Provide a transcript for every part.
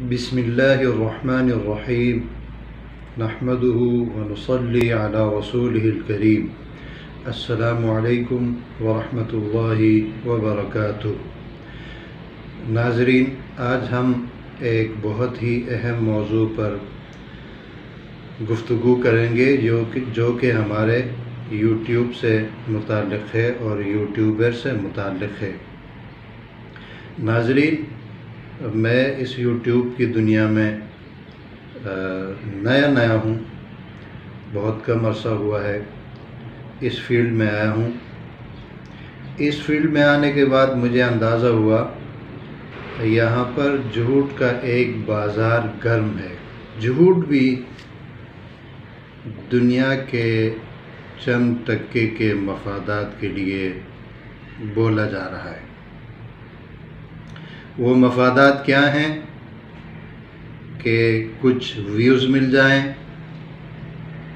बिसमीम नहमदहू वनसली अला रसूलिल करीम। अस्सलामुअलैकुम वरहमतुल्लाहि वबरकातुहू। नाजरीन, आज हम एक बहुत ही अहम मौजू पर गुफ्तु करेंगे, जो कि जो कि हमारे यूट्यूब से मुतक़ है और यूट्यूबर से मुतक़ है। नाजरीन मैं इस यूट्यूब की दुनिया में नया नया हूँ। बहुत कम अरसा हुआ है इस फ़ील्ड में आया हूँ। इस फ़ील्ड में आने के बाद मुझे अंदाज़ा हुआ, यहाँ पर झूठ का एक बाज़ार गर्म है। झूठ भी दुनिया के चंद तक्के के मफादात के लिए बोला जा रहा है। वो मफादात क्या हैं? कि कुछ व्यूज़ मिल जाएँ,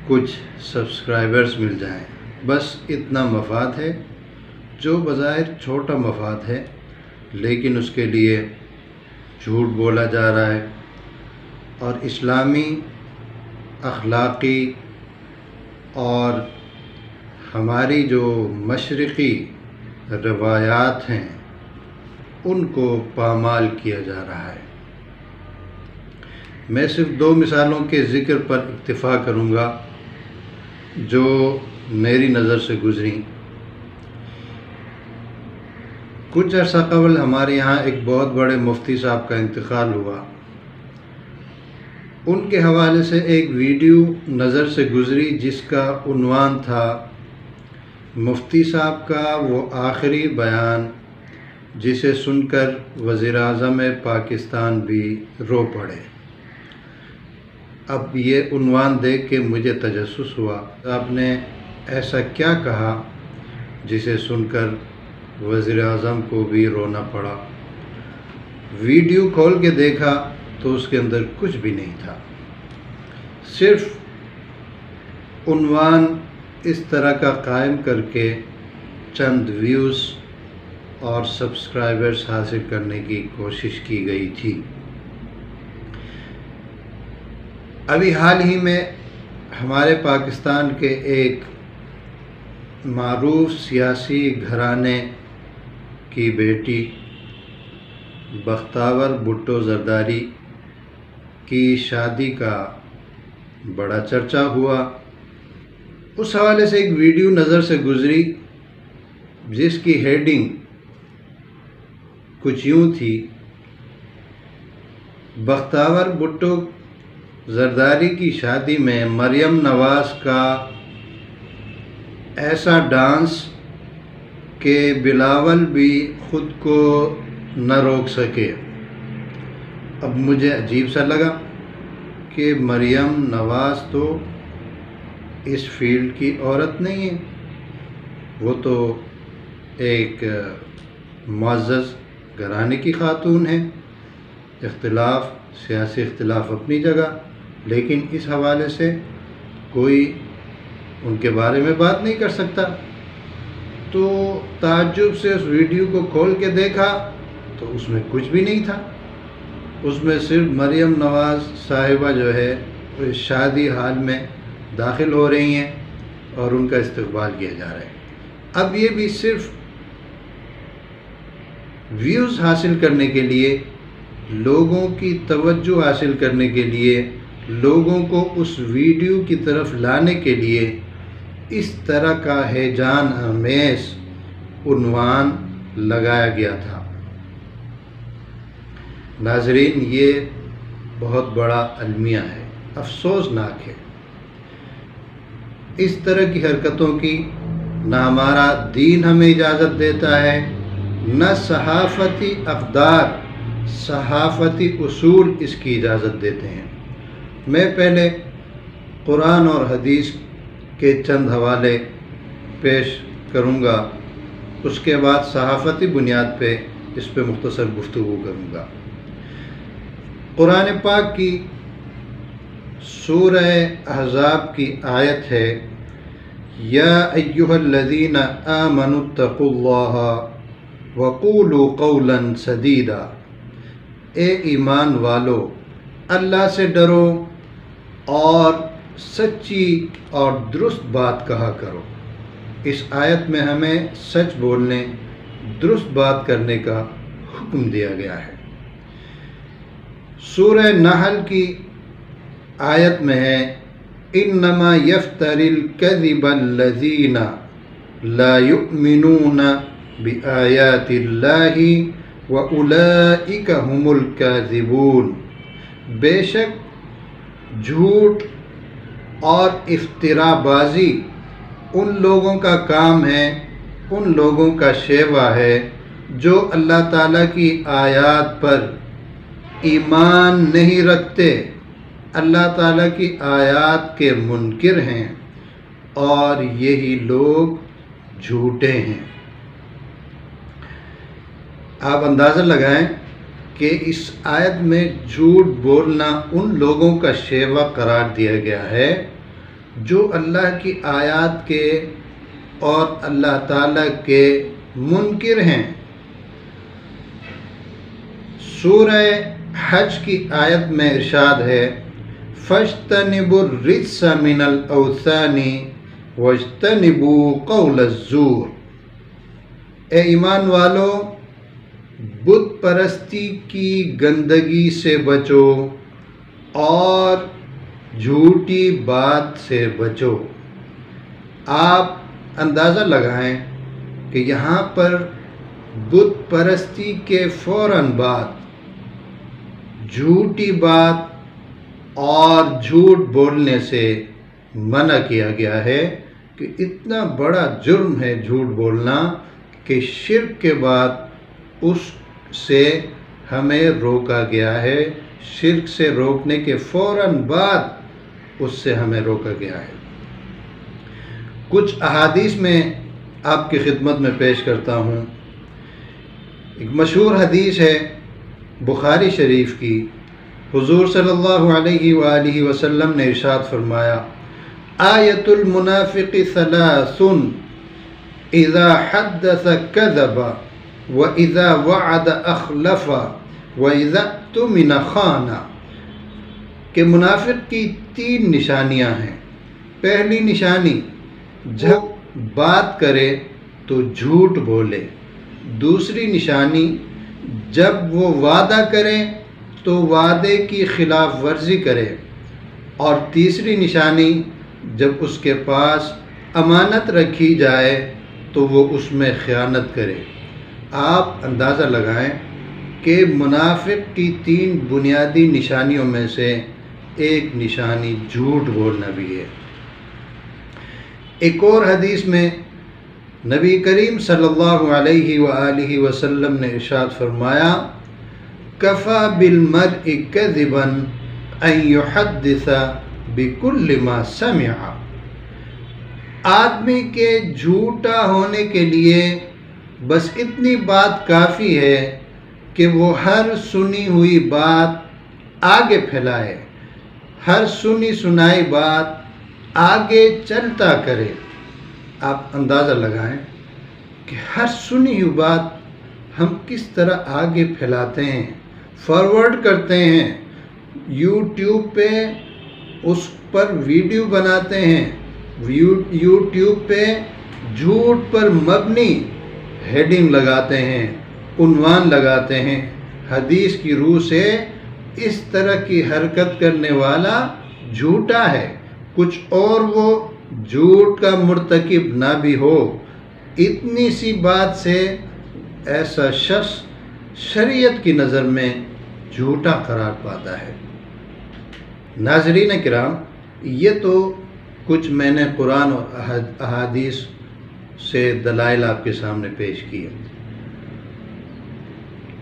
कुछ सब्सक्राइबर्स मिल जाएँ, बस इतना मफाद है जो बज़ाहिर छोटा मफाद है लेकिन उसके लिए झूठ बोला जा रहा है। और इस्लामी अखलाक़ी और हमारी जो मशरक़ी रवायात हैं उनको पामाल किया जा रहा है। मैं सिर्फ़ दो मिसालों के ज़िक्र पर इतफ़ा करूँगा, जो मेरी नज़र से गुज़री। कुछ अर्सा कबल हमारे यहाँ एक बहुत बड़े मुफ्ती साहब का इंतकाल हुआ। उनके हवाले से एक वीडियो नज़र से गुज़री, जिसका उन्वान था मुफ्ती साहब का वो आखिरी बयान। जिसे सुनकर वज़ी अजम पाकिस्तान भी रो पड़े। अब ये उन्वान देख के मुझे तजस हुआ, आपने ऐसा क्या कहा? जिसे सुनकर वज़ी अजम को भी रोना पड़ा। वीडियो खोल के देखा तो उसके अंदर कुछ भी नहीं था। सिर्फ़ उन्वान इस तरह का कायम करके चंद व्यूज़ और सब्सक्राइबर्स हासिल करने की कोशिश की गई थी। अभी हाल ही में हमारे पाकिस्तान के एक मरूफ सियासी घराने की बेटी बख्तावर भुट्टो जरदारी की शादी का बड़ा चर्चा हुआ। उस हवाले से एक वीडियो नज़र से गुज़री, जिसकी हेडिंग कुछ यूँ थी। बख्तावर भुट्टो जरदारी की शादी में मरियम नवाज़ का ऐसा डांस कि बिलावल भी ख़ुद को न रोक सके। अब मुझे अजीब सा लगा कि मरियम नवाज़ तो इस फ़ील्ड की औरत नहीं है। वो तो एक मुआज़ घराने की खातून है। इख्तलाफ, सियासी इख्तलाफ अपनी जगह, लेकिन इस हवाले से कोई उनके बारे में बात नहीं कर सकता। तो ताज्जुब से उस वीडियो को खोल के देखा तो उसमें कुछ भी नहीं था। उसमें सिर्फ़ मरियम नवाज़ साहिबा जो है शादी हाल में दाखिल हो रही हैं और उनका इस्तकबाल किया जा रहा है। अब ये भी सिर्फ़ व्यूज़ हासिल करने के लिए, लोगों की तवज्जो हासिल करने के लिए, लोगों को उस वीडियो की तरफ़ लाने के लिए, इस तरह का हैजान हमेश उनवान लगाया गया था। नाजरीन, ये बहुत बड़ा अलमिया है, अफसोसनाक है। इस तरह की हरकतों की न हमारा दीन हमें इजाज़त देता है न सहाफ़ती अकदार, सहाफ़ती असूल इसकी इजाज़त देते हैं। मैं पहले कुरान और हदीस के चंद हवाले पेश करूँगा, उसके बाद सहाफ़ती बुनियाद पे इस पर मुख्तसर गुफ्तु करूँगा। कुरान पाक की सूर अहज़ाब की आयत है, या अयुहल्लदीन आमनुत्तकुल्लाह वक़ूलु कौलन सदीदा। ए ईमान वालो, अल्लाह से डरो और सच्ची और दुरुस्त बात कहा करो। इस आयत में हमें सच बोलने, दुरुस्त बात करने का हुक्म दिया गया है। सूर नहल की आयत में है इन नमा यफ्तरिल कदिबल्लजीना ला युमिनून बिआयातिल्लाहि व उलाइका हुमुल काजिबून। बेशक झूठ और इफ्तराबाजी उन लोगों का काम है, उन लोगों का शेवा है, जो अल्लाह ताला की आयत पर ईमान नहीं रखते। अल्लाह ताला की आयत के मुनकर हैं और यही लोग झूठे हैं। आप अंदाज़ा लगाएँ कि इस आयत में झूठ बोलना उन लोगों का शेवा करार दिया गया है, जो अल्लाह की आयत के और अल्लाह ताला के मुनकर हैं। सूरह हज की आयत में इरशाद है फ़श्तनबुर्रिस मिनल अवसानी वजतनबू कौलज़ूर ए ईमान वालों परस्ती की गंदगी से बचो और झूठी बात से बचो। आप अंदाज़ा लगाएँ कि यहाँ पर बुत परस्ती के फ़ौर बाद झूठी बात और झूठ बोलने से मना किया गया है कि इतना बड़ा जुर्म है झूठ बोलना कि शिरक के बाद उससे हमें रोका गया है। शिरक से रोकने के फ़ौर बाद उससे हमें रोका गया है। कुछ अहादीस में आपकी खिदमत में पेश करता हूँ। एक मशहूर हदीस है बुखारी शरीफ की। हुजूर सल्लल्लाहु अलैहि वसल्लम ने इरशाद फरमाया, आयतुल मुनाफिक सलासुन इज़ा हद्दस कज़बा। व इज़ा वअद अखलफा व इज़ा तुमिन खाना के मुनाफिक की तीन निशानियाँ हैं पहली निशानी जब बात करे तो झूठ बोले दूसरी निशानी जब वो वादा करे तो वादे की खिलाफ वर्जी करे और तीसरी निशानी जब उसके पास अमानत रखी जाए तो वो उसमें ख़यानत करे आप अंदाज़ा लगाएँ कि मुनाफिक की तीन बुनियादी निशानियों में से एक निशानी झूठ बोलना भी है। एक और हदीस में नबी करीम सल्लल्लाहु अलैहि सल्लल्लाहु वसल्लम ने इरशाद फरमाया, कफ़ा बिलमर कज़िबन अयुहदसा बिकुल मा समिआ आदमी के झूठा होने के लिए बस इतनी बात काफ़ी है कि वो हर सुनी हुई बात आगे फैलाए, हर सुनी सुनाई बात आगे चलता करे। आप अंदाज़ा लगाएँ कि हर सुनी हुई बात हम किस तरह आगे फैलाते हैं फॉरवर्ड करते हैं यूट्यूब पे उस पर वीडियो बनाते हैं यूट्यूब पे झूठ पर मबनी हेडिंग लगाते हैं, उनवान लगाते हैं। हदीस की रूह से इस तरह की हरकत करने वाला झूठा है। कुछ और वो झूठ का मरतकब ना भी हो। इतनी सी बात से ऐसा शख्स शरीयत की नज़र में झूठा करार पाता है। नाजरीन कराम, ये तो कुछ मैंने कुरान और अहादीस से दलाइल आपके सामने पेश किए।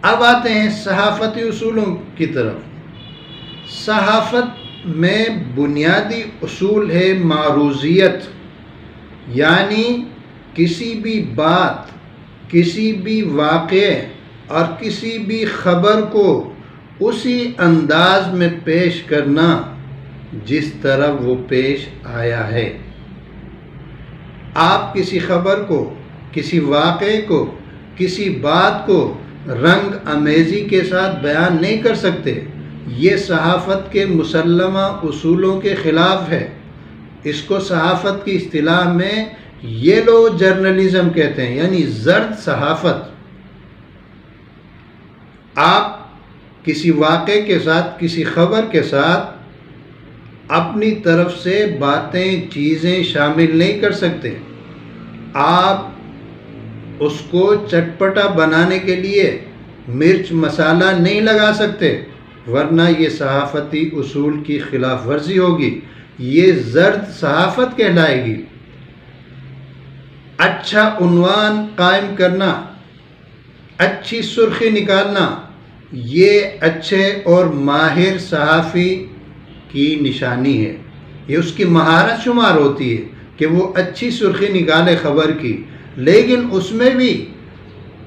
अब आते हैं सहाफ़ती असूलों की तरफ़। सहाफ़त में बुनियादी असूल है मारूजियत, यानी किसी भी बात, किसी भी वाक़ और किसी भी ख़बर को उसी अंदाज में पेश करना जिस तरह वो पेश आया है। आप किसी खबर को, किसी वाक़े को, किसी बात को रंग अमेज़ी के साथ बयान नहीं कर सकते। ये सहाफ़त के मुसलमा असूलों के ख़िलाफ़ है। इसको सहाफ़त की अतलाह में येलो जर्नलिज़म कहते हैं, यानी जर्द सहाफ़त। आप किसी वाक़े के साथ, किसी ख़बर के साथ अपनी तरफ़ से बातें, चीज़ें शामिल नहीं कर सकते। आप उसको चटपटा बनाने के लिए मिर्च मसाला नहीं लगा सकते, वरना ये सहाफ़ती उसूल की खिलाफ वर्जी होगी। ये जर्द सहाफ़त कहलाएगी। अच्छा उनवान कायम करना, अच्छी सुर्खी निकालना, ये अच्छे और माहिर सहाफ़ी की निशानी है। ये उसकी महारत शुमार होती है कि वो अच्छी सुर्खी निकाले ख़बर की। लेकिन उसमें भी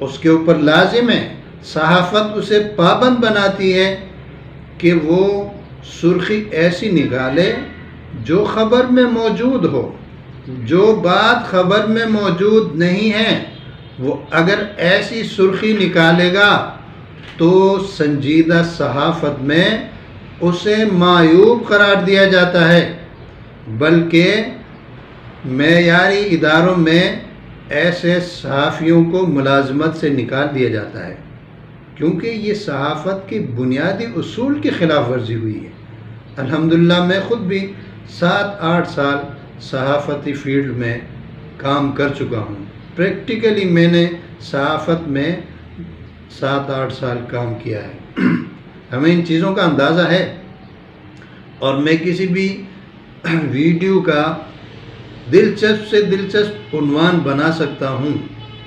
उसके ऊपर लाजिम है। सहाफ़त उसे पाबंद बनाती है कि वो सुर्खी ऐसी निकाले जो ख़बर में मौजूद हो। जो बात ख़बर में मौजूद नहीं है, वो अगर ऐसी सुर्खी निकालेगा तो संजीदा सहाफ़त में उसे मायूब करार दिया जाता है, बल्कि मैारी इदारों में ऐसे सहाफ़ियों को मुलाजमत से निकाल दिया जाता है, क्योंकि ये सहाफ़त के बुनियादी असूल की ख़िलाफ़ वर्जी हुई है। अल्हम्दुलिल्लाह मैं ख़ुद भी सात आठ साल सहाफ़ती फ़ील्ड में काम कर चुका हूँ। प्रैक्टिकली मैंने सहाफ़त में सात आठ साल काम किया है। हमें इन चीज़ों का अंदाज़ा है। और मैं किसी भी वीडियो का दिलचस्प से दिलचस्प उनवान बना सकता हूँ,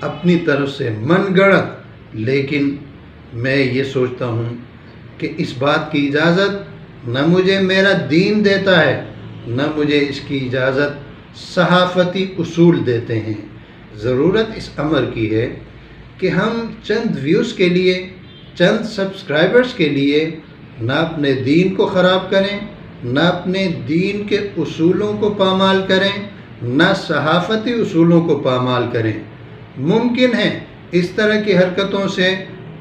अपनी तरफ़ से मन गढ़त लेकिन मैं ये सोचता हूँ कि इस बात की इजाज़त न मुझे मेरा दीन देता है, न मुझे इसकी इजाज़त सहाफ़ती उसूल देते हैं। ज़रूरत इस अमर की है कि हम चंद व्यूज़ के लिए चंद सब्सक्राइबर्स के लिए ना अपने दीन को ख़राब करें ना अपने दीन के असूलों को पामाल करें ना सहाफ़ती असूलों को पामाल करें। मुमकिन है इस तरह की हरकतों से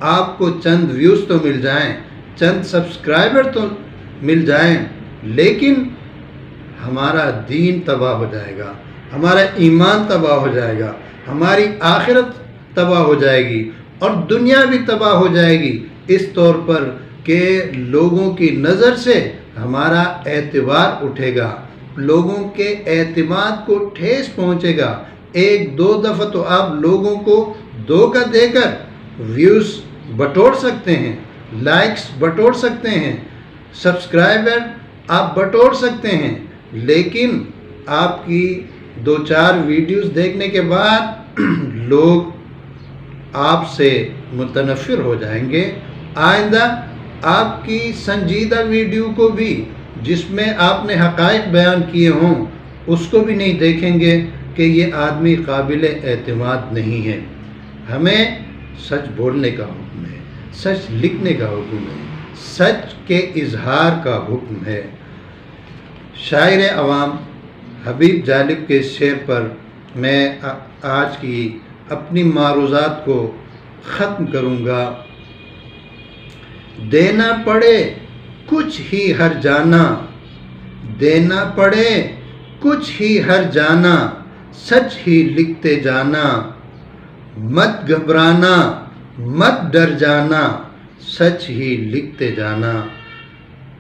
आपको चंद व्यूज़ तो मिल जाएँ, चंद सब्सक्राइबर तो मिल जाएँ, लेकिन हमारा दीन तबाह हो जाएगा हमारा ईमान तबाह हो जाएगा हमारी आखिरत तबाह हो जाएगी। और दुनिया भी तबाह हो जाएगी इस तौर पर कि लोगों की नज़र से हमारा एतबार उठेगा। लोगों के एतमाद को ठेस पहुंचेगा। एक दो दफ़ा तो आप लोगों को धोखा देकर व्यूज़ बटोर सकते हैं लाइक्स बटोर सकते हैं सब्सक्राइबर आप बटोर सकते हैं, लेकिन आपकी दो चार वीडियोस देखने के बाद लोग आपसे मुतनफ़िर हो जाएँगे। आइंदा, आपकी संजीदा वीडियो को भी, जिसमें आपने हकायक बयान किए हों, उसको भी नहीं देखेंगे कि ये आदमी काबिल एतमाद नहीं है। हमें सच बोलने का हुक्म है, सच लिखने का हुक्म है, सच के इजहार का हुक्म है। शायर अवाम हबीब जालिब के शेर पर मैं आज की अपनी मारूज़ात को ख़त्म करूँगा। देना पड़े कुछ ही हर जाना। देना पड़े कुछ ही हर जाना, सच ही लिखते जाना। मत घबराना, मत डर जाना, सच ही लिखते जाना।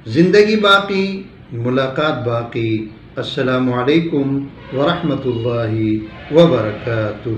ज़िंदगी बाकी, मुलाकात बाकी। अस्सलामुअलैकुम वरहमतुल्लाहि वबरकातुहू।